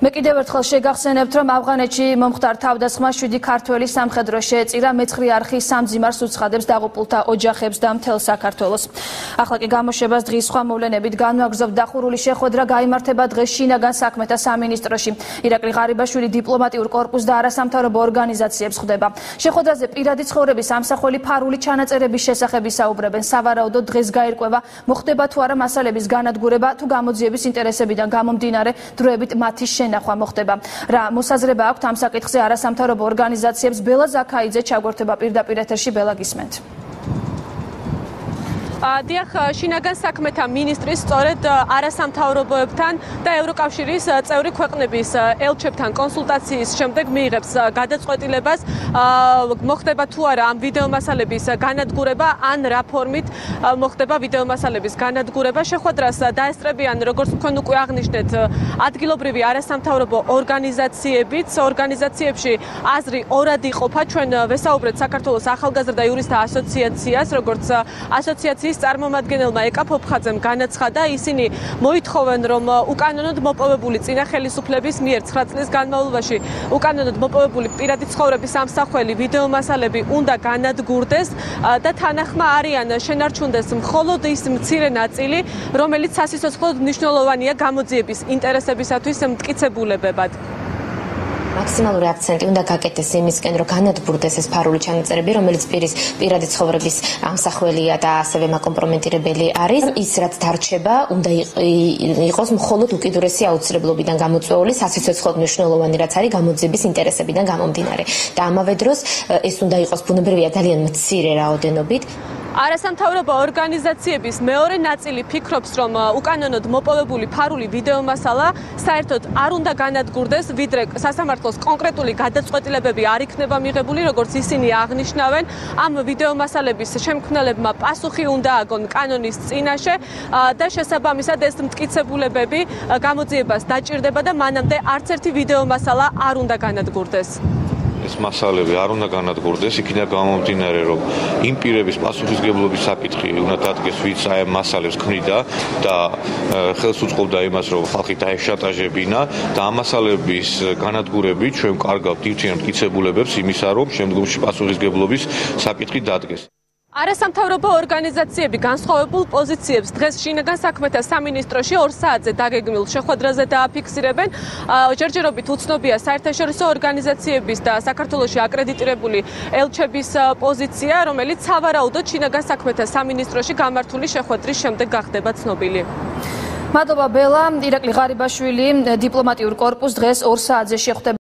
მე კიდევ ერთხელ შეგახსენებთ, რომ ავღანეთში მომხდარ თავდასხმა 7 ქართველი სამხედრო შეეწირა მეცხრე არხის სამძიმარს უცხადებს დაღუპულთა ოჯახებს და მთელ საქართველოს. ახლა კი გამოშვებას დღის სხვა მოვლენებით განვაგრძობ დახურული შეხვედრა გამართება დღეს შინაგან საქმეთა სამინისტროში. ირაკლი ღარიბაშვილი დიპლომატიურ კორპუსს და არასამთავრობო ორგანიზაციებს ხვდება. შეხვედრაზე პირადი ცხოვრების ამსახველი ფარული ჩანაწერების შესახებ ისაუბრებენ. სავარაუდოდ დღეს გაირკვევა მოხდება თუ არა მასალების განადგურება თუ გამოძიების ინტერესებიდან გამომდინარე დროებით მათი შენ შენახვა მოხდება. რა მოსაზრება აქვთ ამ საკითხზე არასამთავრობო ორგანიზაციებს ბელა ზაქაიძე ჩაგვერთება პირდაპირ ეთერში ბელა გისმენთ. დიახ შინაგან საქმეთა ministris სწორედ არასამთავრობოებთან და ევროკავშირის წევრი ქვეყნების ელჩებთან კონსულტაციის შემდეგ მიიღებს გადაწყვეტილებას. მოხდება თუ არა ამ ვიდეო მასალების განადგურება ან რა ფორმით მოხდება ვიდეო მასალების განადგურება. შეხვედრას დაესწრებიან როგორც თქვენ უკვე აღნიშნეთ ადგილობრივი არასამთავრობო ორგანიზაციებიც. ორგანიზაციებში აზრი ორად იყოფა. ჩვენ ვესაუბრეთ საქართველოს ახალგაზრდა იურისტთა ასოციაციას როგორც ასოციაციის პარტიის წარმომადგენელმა ეკა ფოფხაძემ განაცხადა, ისინი მოითხოვენ, რომ უკანონოდ მოპოვებული წინა ხელისუფლების მიერ 9 წლის განმავლობაში უკანონოდ მოპოვებული პირადი ცხოვრების ამსახველი ვიდეო მასალები უნდა განადგურდეს და თანახმა არიან შენარჩუნდეს მხოლოდ ის მცირე ნაწილი, რომელიც სასიცოცხლოდ მნიშვნელოვანია გამოძიების ინტერესებისათვის მტკიცებულებებად. მაქსიმალური აქცენტი უნდა გაკეთდეს იმისკენ, რომ განადგურდეს ეს ფარული ჩანაწერები, რომელიც პირის პირადი ცხოვრების ამსახველია და ასევე მაკომპრომენტირებელი არის. ის რაც დარჩება, უნდა იყოს მხოლოდ უკიდურესი აუცილებლობიდან გამოწვეული სასიცოცხლო მნიშვნელოვანი რაც არის გამოძიების ინტერესებიდან გამომდინარე. და ამავე დროს ეს უნდა იყოს ბუნებრივია ძალიან მცირე რაოდენობით. არასამთავრობო ორგანიზაციების მეორე ნაწილი ფიქრობს, რომ უკანონოდ მოპოვებული ფარული ვიდეო მასალა საერთოდ არ უნდა განადგურდეს, ვიდრე სასამართლოს კონკრეტული გადაწყვეტილებები არ იქნება მიღებული, როგორც ისინი აღნიშნავენ, ამ ვიდეო მასალების შემქმნელებმა პასუხი უნდა აგონ კანონის წინაშე და შესაბამისად ეს მტკიცებულებები გამოძიებას დაჭირდება და მანამდე არც ერთი ვიდეო მასალა არ უნდა განადგურდეს. ეს მასალები არ უნდა განადგურდეს, იქიდან გამომდინარე, რომ იმ პირების პასუხისგებლობის საკითხი უნდა დადგეს, ვინც აი მასალებს ქმნიდა და ხელს უწყობდა იმას, რომ ხალხი დაეშატაჟებინა და ამ მასალების განადგურებით ჩვენ კარგავთ ირჩიან მტკიცებულებებს იმისა, რომ შემდგომში პასუხისგებლობის საკითხი დადგეს. არასამთავრობო ორგანიზაციები განსხვავებულ პოზიციებს დღეს შინაგან საქმეთა სამინისტროში 2 საათზე დაგეგმილ შეხვედრაზე დააფიქსირებენ. ჯერჯერობით უცნობია საერთაშორისო ორგანიზაციების და საქართველოსი აკრედიტირებული ელჩების პოზიცია, რომელიც სავარაუდოდ შინაგან საქმეთა სამინისტროში გამართული შეხვედრის შემდეგ გახდება ცნობილი. მადლობა ბელა, ირაკლი ღარიბაშვილი, დიპლომატიურ კორპუსს დღეს 2 საათზე შეხვდება